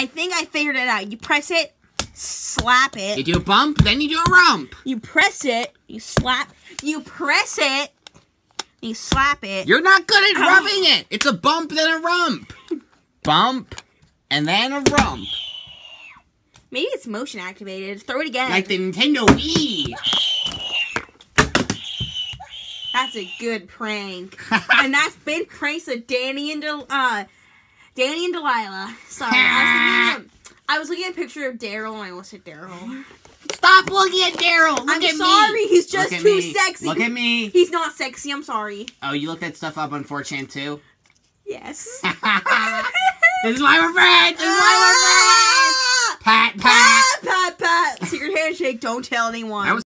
I think I figured it out. You press it, slap it. You do a bump, then you do a rump. You press it, you slap, you press it, you slap it. You're not good at Ow. rubbing it. It's a bump, then a rump. Bump, and then a rump. Maybe it's motion activated. Throw it again. Like the Nintendo Wii. That's a good prank. and that's been pranks of Danny and Del- uh, Danny and Delilah. Sorry, I was, looking at, I was looking at a picture of Daryl and I almost said Daryl. Stop looking at Daryl. Look I'm at sorry, me. he's just too me. sexy. Look at me. He's not sexy. I'm sorry. Oh, you looked that stuff up on 4chan too? Yes. this is why we're friends. This is why we're friends. Ah! Pat, pat. Ah, pat, pat, pat. Secret handshake. Don't tell anyone.